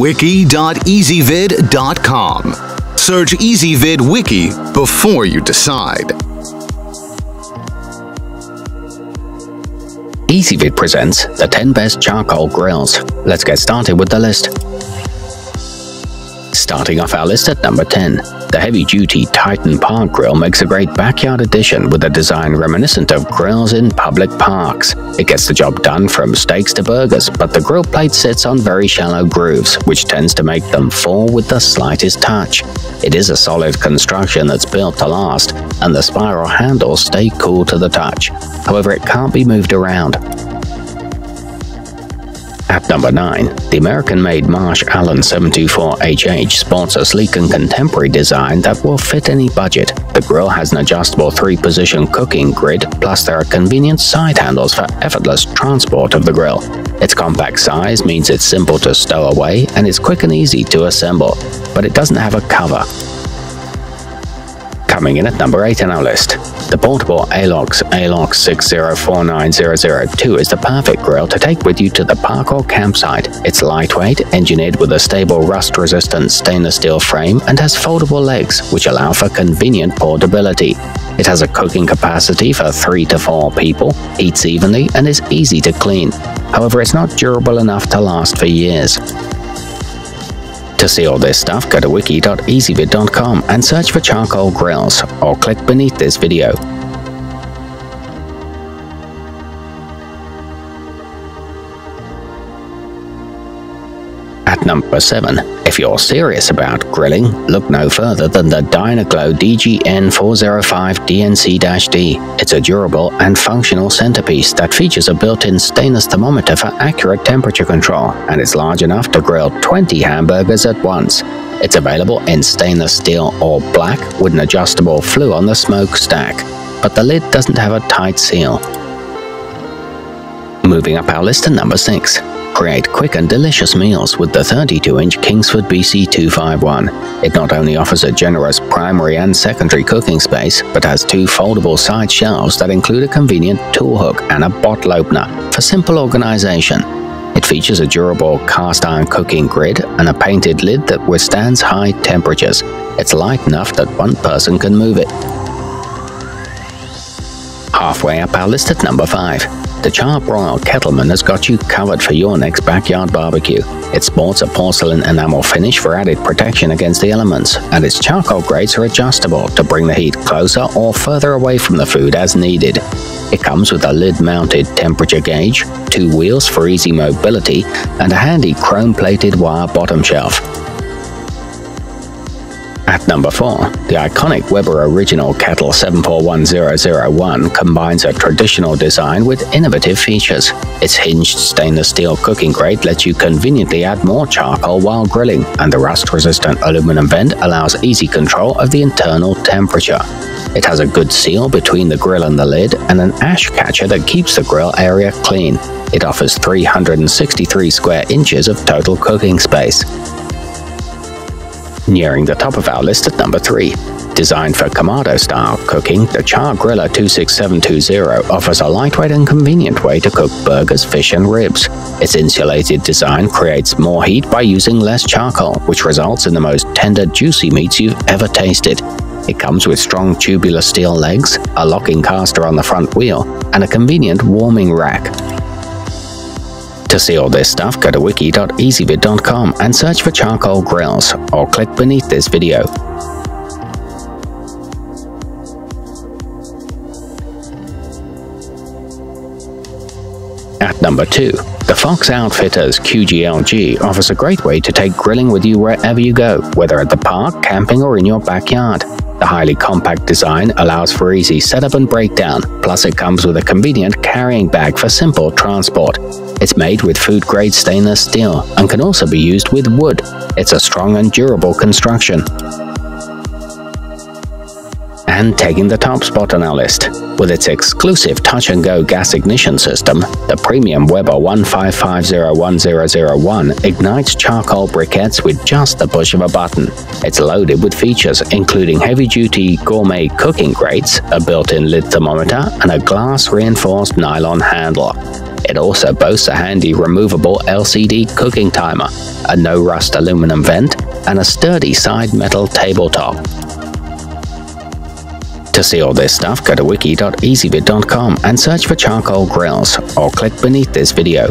wiki.ezvid.com. Search Ezvid Wiki before you decide. Ezvid presents the 10 best charcoal grills. Let's get started with the list. Starting off our list at number 10, the heavy-duty Titan Park Grill makes a great backyard addition with a design reminiscent of grills in public parks. It gets the job done from steaks to burgers, but the grill plate sits on very shallow grooves, which tends to make them fall with the slightest touch. It is a solid construction that's built to last, and the spiral handles stay cool to the touch. However, it can't be moved around. Number 9, the American-made Marsh Allen 724HH sports a sleek and contemporary design that will fit any budget. The grill has an adjustable three-position cooking grid, plus there are convenient side handles for effortless transport of the grill. Its compact size means it's simple to stow away and is quick and easy to assemble, but it doesn't have a cover. Coming in at number 8 on our list, the portable ALOCS ALOCS 6049002 is the perfect grill to take with you to the park or campsite. It's lightweight, engineered with a stable rust-resistant stainless steel frame and has foldable legs, which allow for convenient portability. It has a cooking capacity for 3 to 4 people, eats evenly, and is easy to clean. However, it's not durable enough to last for years. To see all this stuff, go to wiki.ezvid.com and search for charcoal grills, or click beneath this video. Number 7, if you're serious about grilling, look no further than the Dyna-Glo DGN405DNC-D. It's a durable and functional centerpiece that features a built-in stainless thermometer for accurate temperature control, and it's large enough to grill 20 hamburgers at once. It's available in stainless steel or black with an adjustable flue on the smokestack, but the lid doesn't have a tight seal. Moving up our list to number 6. Create quick and delicious meals with the 32-inch Kingsford BC251. It not only offers a generous primary and secondary cooking space, but has two foldable side shelves that include a convenient tool hook and a bottle opener for simple organization. It features a durable cast iron cooking grid and a painted lid that withstands high temperatures. It's light enough that one person can move it. Halfway up our list at number 5. The Char-Broil Kettleman has got you covered for your next backyard barbecue. It sports a porcelain enamel finish for added protection against the elements, and its charcoal grates are adjustable to bring the heat closer or further away from the food as needed. It comes with a lid-mounted temperature gauge, two wheels for easy mobility, and a handy chrome-plated wire bottom shelf. At number 4, the iconic Weber Original Kettle 741001 combines a traditional design with innovative features. Its hinged stainless steel cooking grate lets you conveniently add more charcoal while grilling, and the rust-resistant aluminum vent allows easy control of the internal temperature. It has a good seal between the grill and the lid, and an ash catcher that keeps the grill area clean. It offers 363 square inches of total cooking space. Nearing the top of our list at number 3. Designed for Kamado-style cooking, the Char Griller 26720 offers a lightweight and convenient way to cook burgers, fish and ribs. Its insulated design creates more heat by using less charcoal, which results in the most tender, juicy meats you've ever tasted. It comes with strong tubular steel legs, a locking caster on the front wheel, and a convenient warming rack. To see all this stuff, go to wiki.ezvid.com and search for charcoal grills, or click beneath this video. At number 2, the Fox Outfitters QGLG offers a great way to take grilling with you wherever you go, whether at the park, camping or in your backyard. The highly compact design allows for easy setup and breakdown, plus it comes with a convenient carrying bag for simple transport. It's made with food-grade stainless steel and can also be used with wood. It's a strong and durable construction and taking the top spot on our list. With its exclusive touch-and-go gas ignition system, the premium Weber 15501001 ignites charcoal briquettes with just the push of a button. It's loaded with features including heavy-duty gourmet cooking grates, a built-in lid thermometer, and a glass-reinforced nylon handle. It also boasts a handy removable LCD cooking timer, a no-rust aluminum vent, and a sturdy side metal tabletop. To see all this stuff, go to wiki.ezvid.com and search for charcoal grills, or click beneath this video.